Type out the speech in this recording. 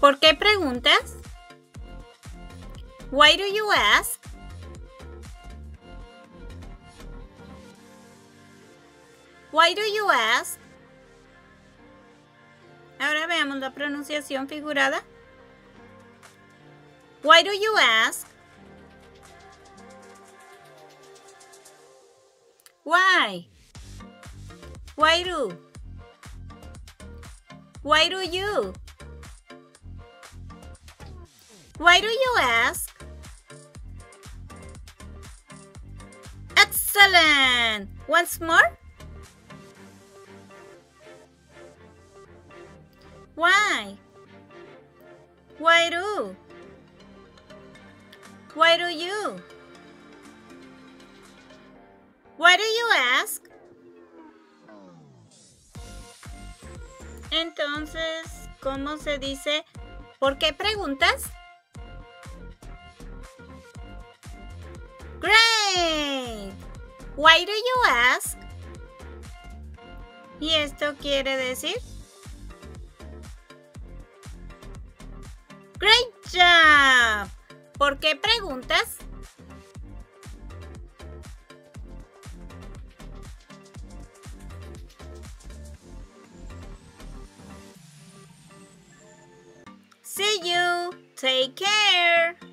¿Por qué preguntas? Why do you ask? Why do you ask? Ahora veamos la pronunciación figurada. Why do you ask? Why? Why do? Why do you? Why do you ask? Excellent! Once more? Why? Why do? Why do you? Why do you ask? Entonces, ¿cómo se dice? ¿Por qué preguntas? Why do you ask? ¿Y esto quiere decir? Great job! ¿Por qué preguntas? See you. Take care.